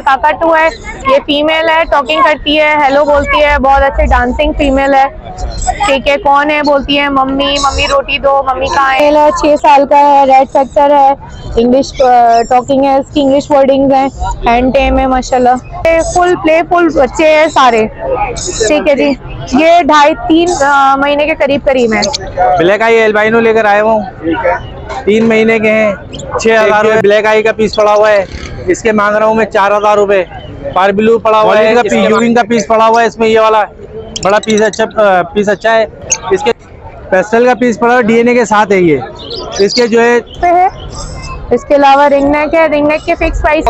काकाटू है ये फीमेल है टॉकिंग करती है हेलो बोलती है बहुत अच्छी डांसिंग फीमेल है। ठीक है कौन है? बोलती है मम्मी मम्मी रोटी दो मम्मी कहाँ है? छह साल का है रेड फैक्टर है इंग्लिश टॉकिंग है इसकी इंग्लिश वर्डिंग है हैंड टेम है माशाल्लाह। फुल प्ले फुल बच्चे हैं सारे। ठीक है जी। ये ढाई तीन महीने के करीब करीब है। ब्लैक आई एल्बाइनो लेकर आया हूँ। तीन महीने के हैं। छह हज़ार रूपए ब्लैक आई का पीस पड़ा हुआ है। इसके मांग रहा हूँ मैं चार हज़ार रूपए। पार ब्लू पड़ा हुआ है। का पीस यूविंग का पीस पड़ा हुआ है। इसमें ये वाला बड़ा पीस अच्छा पीस अच्छा है। इसके पेस्टल का पीस पड़ा हुआ डीएनए के साथ है ये। इसके जो है इसके अलावा रिंग नेक है। रिंग नेक के fix price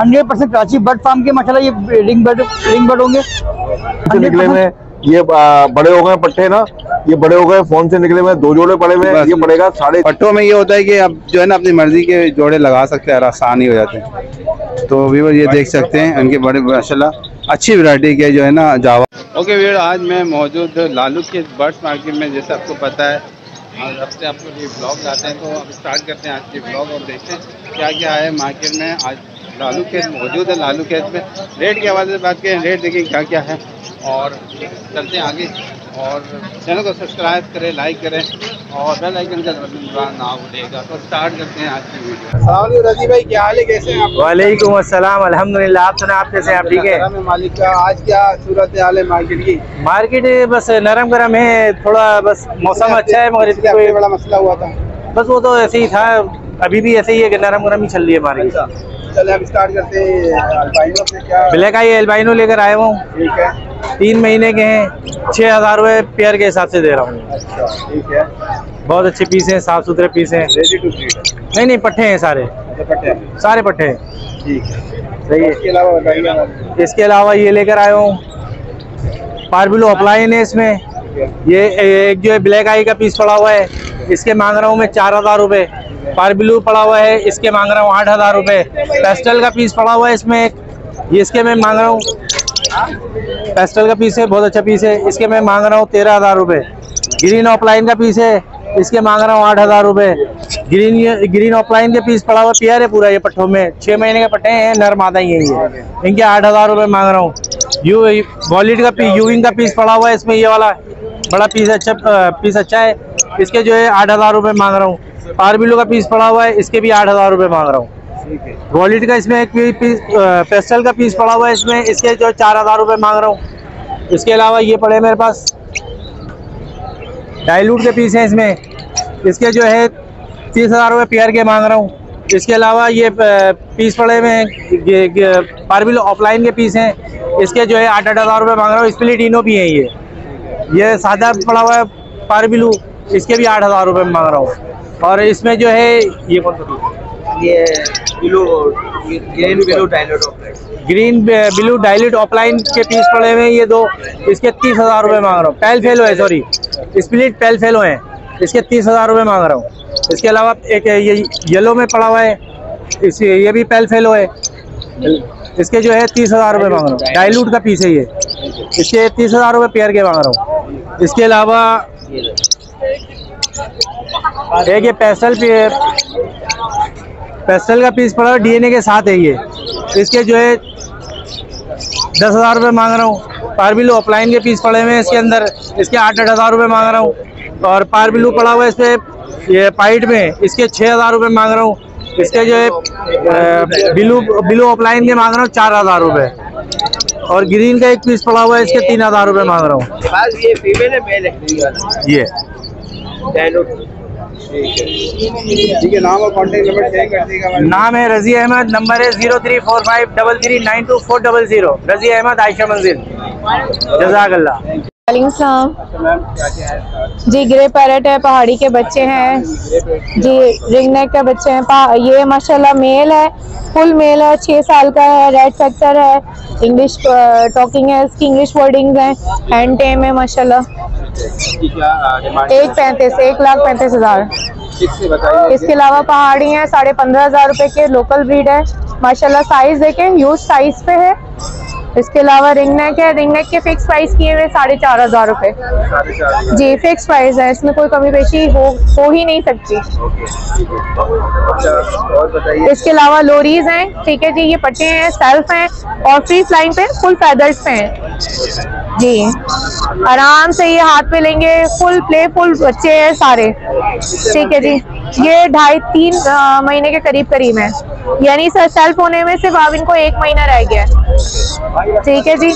hundred percent Karachi bird farm के माशाल्लाह ये रिंग बर्ड रिंग बर्ड होंगे। से निकले हुए हैं। ये बड़े हो गए पट्टे ना ये बड़े हो गए फ़ोन से निकले हुए दो जोड़े पड़े हुए हैं ये पड़ेगा साढ़े पट्टों में ये होता है कि आप जो है ना अपनी मर्ज़ी के जोड़े लगा सकते हैं और आसान ही हो जाते हैं। तो व्यूवर ये देख सकते हैं उनके बड़े माशाल्लाह अच्छी वैरायटी के जो है ना जावा ओके व्यूवर आज मैं मौजूद लालू के बर्ड्स मार्केट में जैसे आपको पता है आज हफ़्ते आपको ये ब्लॉग आते हैं तो अब स्टार्ट करते हैं आज के ब्लॉग और देखते हैं क्या क्या है मार्केट में। आज लालू खेत मौजूद है लालू खेत में रेट के हवाले से बात करें रेट देखिए क्या क्या है। और चलते हैं आगे। और चैनल को सब्सक्राइब करें लाइक करें और बेल आइकन का दबाना ना भूलिएगा। तो स्टार्ट करते हैं आज की वीडियो रज़ी भाई क्या हाल है? कैसे हैं आप? वालेकुम अस्सलाम अल्हम्दुलिल्लाह। आप सुना आप कैसे हैं? आप ठीक है? मालिक का। आज क्या सूरत हाल है मार्केट की? मार्केट बस नरम गरम है थोड़ा बस मौसम अच्छा है मगर कोई बड़ा मसला हुआ था। बस वो तो ऐसे ही था अभी भी ऐसे ही है कि नरम गरम ही चल रही है मार्केट चले हम स्टार्ट करते हैं। अल्बाइनो से क्या ब्लैक आई एल्बाइनो लेकर आया हूँ। ठीक है। तीन महीने के हैं छः हज़ार रुपये पेयर के हिसाब से दे रहा हूँ। अच्छा ठीक है। बहुत अच्छे पीस हैं साफ़ सुथरे पीस हैं नहीं नहीं पट्टे हैं सारे। सारे पट्टे हैं। ठीक है। सही है। इसके अलावा इसके अलावा ये लेकर आया हूँ। पारबिलो अपलाइन है इसमें। ये एक जो है ब्लैक आई का पीस पड़ा हुआ है। इसके मांग रहा हूँ मैं चार हज़ार रुपये पारबिलू पड़ा हुआ है इसके मांग रहा हूँ आठ हज़ार रुपये पेस्टल का पीस पड़ा हुआ है इसमें एक। ये इसके मैं मांग रहा हूँ। पेस्टल का पीस है, बहुत अच्छा पीस है। इसके मैं मांग रहा हूँ तेरह हज़ार रुपये ग्रीन ऑफलाइन का पीस है, इसके मांग रहा हूँ आठ हज़ार रुपये ग्रीन ग्रीन ऑफलाइन के पीस पड़ा हुआ प्यार है पूरा ये पट्टों में। छः महीने के पट्टे हैं, नर मादा ही है ये। इनके आठ हज़ार रुपये मांग रहा हूँ। यू वॉलिट का पीस यूविंग का पीस पड़ा हुआ है इसमें, ये वाला बड़ा पीस अच्छा पीस अच्छा है। इसके जो है आठ हज़ार रुपये मांग रहा हूँ। पारबिलो का पीस पड़ा हुआ है, इसके भी आठ हज़ार रुपये मांग रहा हूँ। वॉलिट का इसमें एक पीस पेस्टल का पीस पड़ा हुआ है इसमें। इसके जो चार हज़ार रुपये मांग रहा हूँ। इसके अलावा ये पड़े मेरे पास। डाइलूट के पीस हैं इसमें। इसके जो है, तीस हज़ार रुपये पेयर के मांग रहा हूँ। इसके अलावा ये पीस पड़े ये पारबिल ऑफलाइन के पीस हैं। इसके जो है आठ आठ हज़ार रुपये मांग रहा हूँ। स्प्लिटिनो भी हैं ये। ये सादा पड़ा हुआ है पारबिलू इसके भी आठ हज़ार रुपये मांग रहा हूँ। और इसमें जो है, ये कौन सा? Green blue dilute dilute offline के पीस पड़े हुए ये दो, इसके तीस हज़ार रुपये मांग रहा हूँ। पैल फेलो है सॉरी स्प्लिट पैल फेलो है, इसके तीस हज़ार रुपये मांग रहा हूँ। इसके अलावा एक ये येलो में पड़ा हुआ है, इस, ये भी पैल फेलो है। इसके जो है तीस हज़ार रुपये मांग रहा हूँ। डाइलूट का पीस है ये। इसके तीस हज़ार रुपये पेयर के मांग रहा हूँ। इसके अलावा एक ये पेस्टल पेस्टल का पीस पड़ा डीएनए के साथ है ये। इसके जो है दस हज़ार रुपये मांग रहा हूँ। पारबिलू ऑफलाइन के पीस पड़े हुए हैं इसके अंदर। इसके आठ आठ हज़ार रुपये मांग रहा हूँ। और पारबिलू पड़ा हुआ है इस पे ये पाइट में। इसके छः हज़ार रुपये मांग रहा हूँ। इसके जो है बिलू बिलू ऑफलाइन के मांग रहा हूँ चार हज़ार रुपये और ग्रीन का एक पीस पड़ा हुआ है इसके तीन हज़ार रुपये मांग रहा हूँ। ये फीमेल है मेल है? ये। ठीक है नाम और कॉन्टेक्ट नंबर शेयर कर दीजिएगा नाम है रज़ी अहमद नंबर है zero three four five double three nine two four double zero. Razi Ahmed Ayesha मंजिल। जजाकल्ला। वालेकुम है? जी ग्रे पैरेट है पहाड़ी के बच्चे हैं। जी रिंग नेक के बच्चे हैं। ये माशाल्लाह मेल है फुल मेल है छः साल का है रेड फैक्टर है इंग्लिश टॉकिंग है इसकी इंग्लिश वर्डिंग है हैंड टेम है माशाल्लाह। एक पैंतीस एक लाख पैंतीस हज़ार। इसके अलावा पहाड़ी है साढ़े पंद्रह हज़ार रुपए के लोकल ब्रीड है। माशाल्लाह साइज़ देखें यूज़ साइज़ पे है। इसके अलावा रिंग नेक है। रिंग नेक के फिक्स प्राइस किए हुए साढ़े चार हज़ार रूपए। जी फिक्स प्राइस है। इसमें कोई कमी पेशी हो हो ही नहीं सकती। इसके अलावा लोरीज हैं। ठीक है जी, ये पट्टे हैं सेल्फ हैं और फ्री फ्लाइंग पे फुल फेदर्स पे हैं। जी। आराम से ये हाथ पे लेंगे। फुल प्ले फुल बच्चे हैं सारे। ठीक है जी। ये ढाई तीन महीने के करीब करीब है। यानी सर सेल्फ होने में सिर्फ़ अब इनको एक महीना रह गया है। ठीक है जी?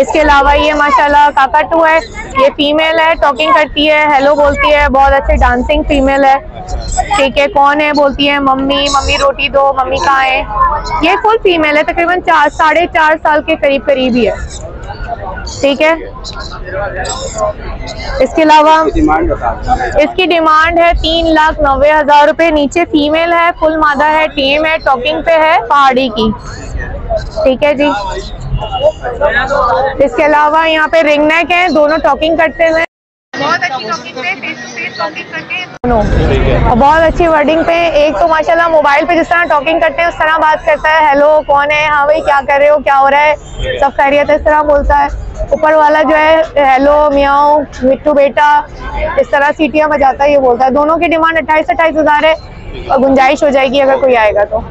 इसके अलावा ये माशाल्लाह काकाटू है, ये फीमेल है टॉकिंग करती है हेलो बोलती है, बहुत अच्छे डांसिंग फीमेल है। ठीक है, कौन है? बोलती है, मम्मी मम्मी रोटी दो, मम्मी कहाँ है? ये फुल फीमेल है, तकरीबन चार, साढ़े चार साल के करीब करीब ही है। ठीक है। इसके अलावा इसकी डिमांड है तीन लाख नब्बे हज़ार रुपए। नीचे फीमेल है फुल मादा है टीम है टॉकिंग पे है पहाड़ी की। ठीक है जी। इसके अलावा यहाँ पे रिंग नेक है दोनों टॉकिंग करते हुए बहुत अच्छी टॉकिंग पे फेस टू फेस टॉकिंग करते हैं। दोनों। और बहुत अच्छी वर्डिंग पे एक तो माशाल्लाह मोबाइल पे जिस तरह टॉकिंग करते हैं उस तरह बात करता है हेलो कौन है? हाँ भाई क्या कर रहे हो? क्या हो रहा है? सब खैरियत इस तरह बोलता है। ऊपर वाला जो है हेलो मियाओ मिट्टू बेटा इस तरह सीटियाँ बजाता है ये बोलता है। दोनों की डिमांड अट्ठाईस अट्ठाईस हज़ार है और गुंजाइश हो जाएगी अगर कोई आएगा तो।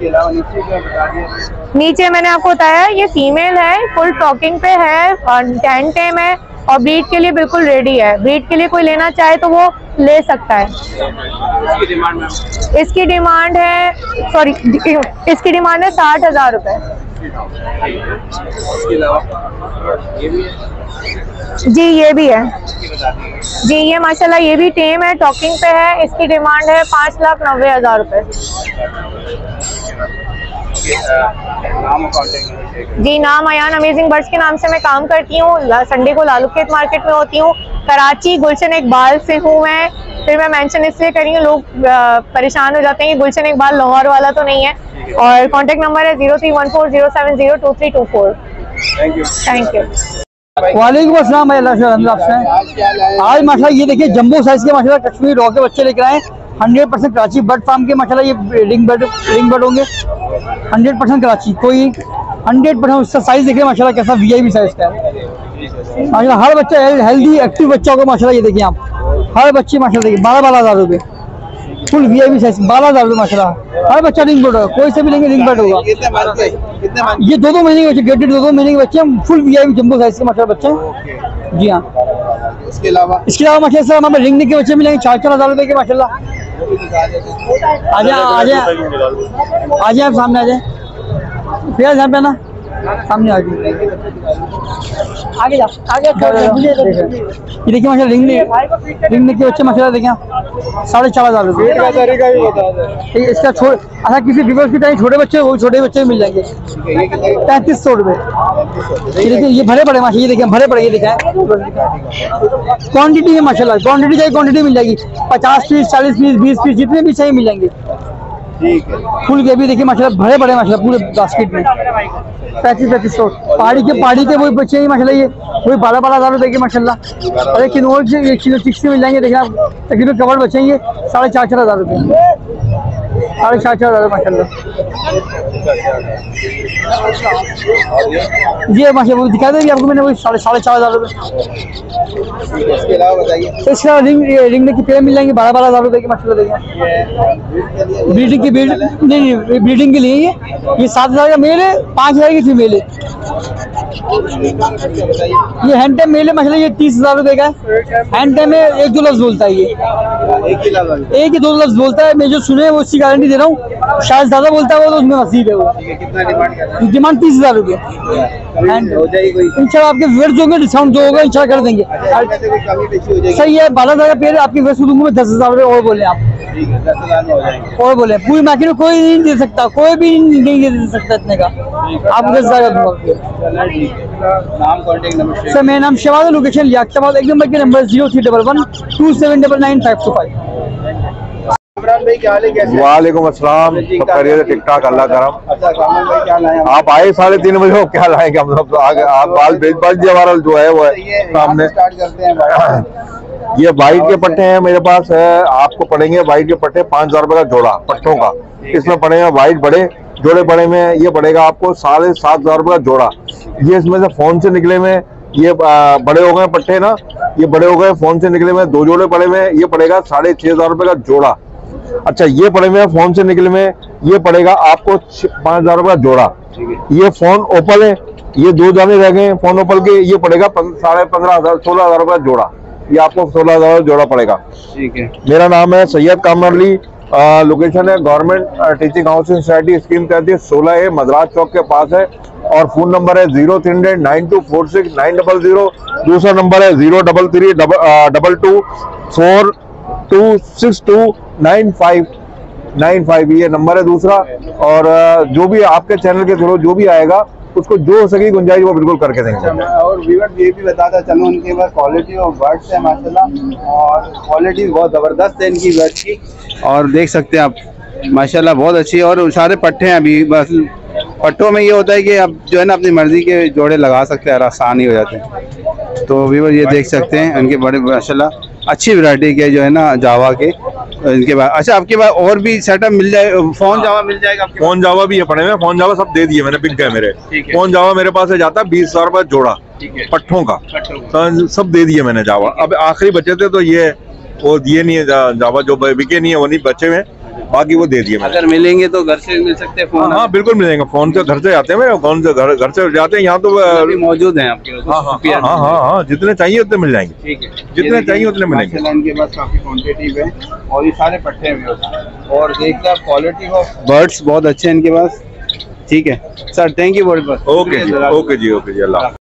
नीचे मैंने आपको बताया ये फीमेल है फुल टॉकिंग पे है टेन टेम है और ब्रीड के लिए बिल्कुल रेडी है। ब्रीड के लिए कोई लेना चाहे तो वो ले सकता है। इसकी डिमांड इसकी डिमांड है सॉरी इसकी डिमांड है साठ हज़ार रुपए। इसके अलावा जी, ये भी है। जी, ये माशाल्लाह ये भी टेम है टॉकिंग पे है, इसकी डिमांड है पाँच लाख नब्बे हज़ार रुपए। जी, नाम अयान अमेजिंग बर्ड्स के नाम से मैं काम करती हूँ। संडे को लालूखेत मार्केट में होती हूँ। कराची गुलशन इकबाल से हूँ मैं। फिर मैं मेंशन इसलिए करी हूँ लोग परेशान हो जाते हैं कि गुलशन इकबाल लाहौर वाला तो नहीं है। और कॉन्टेक्ट नंबर है zero three one four zero seven zero two three two four thank you वालेकुम अल्लाह से अल्लाह से आज माशाल्लाह ये देखिए जंबो साइज़ के माशाल्लाह कश्मीरी रॉ के बच्चे लेकर आए hundred percent Karachi bird farm के माशाल्लाह ये रिंग बर्ड रिंग बर्ड होंगे। हंड्रेड परसेंट कराची कोई हंड्रेड परसेंट उसका साइज़ देखिए माशाल्लाह कैसा वी आई पी साइज़ का है। माशाल्लाह हर बच्चा हेल्दी एक्टिव बच्चा होगा माशाल्लाह ये देखिए आप। हर बच्चे माशा देखिए बारह बारह हज़ार रुपये full V I P size बारह हज़ार रुपये माशाल्लाह। हर बच्चा रिंग बर्ड होगा कोई से भी लेंगे रिंग बर्ड होगा। ये दो दो महीने के बच्चे ग्रेडेड दो दो महीने के बच्चे हैं full V I P jumbo size के माशाल्लाह बच्चे हैं। जी हाँ। इसके अलावा? इसके अलावा माशाल्लाह सर हमारे रिंग के बच्चे मिलेंगे चार चार हज़ार रुपये के वो देते आ जाए आ जाए। आ जाए आप सामने आ जाए। फिर पे ना सामने आ जाए आगे जा आगे ये देखिए माशा रिंग रिंग के बच्चे माशा देखिए साढ़े चार हज़ार रुपये इसका छोड़ अच्छा किसी डिवोर्स के टाइम छोटे बच्चे वो छोटे बच्चे मिल जाएँगे पैंतीस सौ रुपये ये देखिए ये भरे पड़े माशा ये देखिए भरे पड़े ये दिखाए क्वांटिटी है माशाल्लाह क्वांटिटी चाहिए क्वांटिटी मिल जाएगी पचास पीस चालीस पीस बीस पीस जितने भी चाहिए मिल जाएँगे ठीक है फुल गोभी देखिए माशाल्लाह भरे बड़े माशाल्लाह पूरे बास्केट में पैंतीस पैंतीस सौ। पहाड़ी के पहाड़ी के वही बच्चे हैं माशाला ये। वही बारह बारह हज़ार रुपये के माशाला अरे किन्नौर से एक किलो चिक्स मिल जाएँगे, देखिए आप। तकरीबन कवर बचेंगे, साढ़े चार चार हज़ार रुपये साढ़े चार चार हज़ार, माशाल्लाह। ये माशा वो दिखा देंगे आपको मैंने वही साढ़े साढ़े चार हज़ार रुपये इसके अलावा बताइए। इसका रिंग रिंग की पेड़ मिल जाएँगे बारह बारह हज़ार रुपये की माशा देंगे ब्रीडिंग की ब्रीड नहीं ब्रीडिंग के लिए ये ये सात हज़ार का मेल है पाँच हज़ार की फीमेल है। ये हैंड मेल मसला ये तीस हज़ार रुपये का हैंड टाइम में एक दो लफ्ज़ बोलता है ये। एक ही दो लफ्ज़ बोलता है मैं जो सुने वो उसकी गारंटी दे रहा हूँ। शायद ज़्यादा बोलता है वो तो उसमें नसीब है वो। डिमांड तीस हज़ार हैं हो कोई? इंशाल्लाह आपके वेट जो होंगे डिस्काउंट जो होगा इंशाल्लाह कर देंगे। जाएगी। सही है बारह हज़ार पेड़ आपकी वेट दूँगा मैं दस हज़ार रुपये और बोले आप। और बोले पूरी मार्केट में कोई नहीं दे सकता कोई भी नहीं दे सकता इतने का। आप दस हज़ार दूँगा। सर मेरा नाम शवाद लोकेशन लियाकताबाद एक नंबर के number zero three double one two seven double nine five two five Imran भाई क्या हाल है कैसे हैं? वालेकुम खैरियत है, ठीक ठाक अल्लाह करम अच्छा हैं? आप आए साढ़े तीन बजे हो, क्या लाएँगे हम लोग? तो आगे आप बाल भेज दिया हमारा जो है वो है सामने। से स्टार्ट करते हैं ये वाइट के पट्टे हैं मेरे पास है आपको पड़ेंगे वाइट के पट्टे पाँच हज़ार रुपए का जोड़ा पट्टों का। इसमें पड़ेगा वाइट बड़े जोड़े पड़े में ये पड़ेगा आपको साढ़े सात हज़ार रुपये का जोड़ा। ये इसमें से फ़ोन से निकले में ये बड़े हो गए पट्टे ना ये बड़े हो गए फ़ोन से निकले में दो जोड़े पड़े हुए ये पड़ेगा साढ़े छह हज़ार रुपये का जोड़ा। अच्छा ये पड़े हैं फ़ोन से निकले में ये पड़ेगा आपको पाँच हज़ार रुपये जोड़ा। ये फ़ोन ओपल है ये दो जाने रह गए फ़ोन ओपल के। ये पड़ेगा साढ़े पंद्रह हज़ार सोलह हज़ार रुपये जोड़ा। ये आपको सोलह हज़ार जोड़ा पड़ेगा। ठीक है। मेरा नाम है सैयद कामर अली लोकेशन है government teaching housing society scheme कहती है सोलह है मद्रास चौक के पास है। और फ़ोन नंबर है zero three hundred nine two four six nine double zero. दूसरा नंबर है zero double three double double two four two six two. Nine five nine five ये नंबर है दूसरा। और जो भी आपके चैनल के थ्रू जो भी आएगा उसको जो हो सके गुंजाइश वो बिल्कुल करके देंगे। अच्छा, और वीवर ये भी बताता चलूँ उनके पास क्वालिटी और बर्ड्स है माशाल्लाह। और क्वालिटी बहुत ज़बरदस्त है इनकी बर्ड्स की। और देख सकते हैं आप माशाल्लाह बहुत अच्छी है और सारे पट्टे हैं अभी बस पट्टों में ये होता है कि आप जो है ना अपनी मर्ज़ी के जोड़े लगा सकते हैं और आसान ही हो जाते हैं। तो वीवर ये देख सकते हैं इनके बड़े माशाल्लाह अच्छी वैरायटी के जो है ना जावा के। इनके बाद अच्छा आपके पास और भी सेटअप मिल जाए फ़ोन जावा मिल जाएगा फ़ोन जावा भी है पड़े हुए फ़ोन जावा सब दे दिए मैंने बिक गए मेरे फ़ोन जावा मेरे पास से जाता बीस हज़ार रुपये जोड़ा। पट्ठों का। पट्टों का। तो सब दे दिए मैंने जावा अब आखिरी बचे थे तो ये वो दिए नहीं है जावा जो बिके नहीं है वो नहीं बचे हुए हैं। बाकी वो दे दिए अगर मिलेंगे तो घर से मिल सकते हैं हाँ फ़ोन हाँ। बिल्कुल मिलेंगे। फ़ोन से घर से आते हैं मेरे फ़ोन से घर घर से जाते हैं यहाँ तो मौजूद है आपके पास हाँ हाँ हाँ हाँ हाँ जितने चाहिए उतने मिल जाएँगे। ठीक है। जितने चाहिए उतने मिलेंगे। पास काफ़ी है और ये सारे पट्टे हैं। और देखते हैं क्वालिटी ऑफ़ बर्ड्स बहुत अच्छे हैं इनके पास। ठीक है। सर थैंक यू बहुत बहुत। ओके जी ओके जी ओके जी अल्लाह।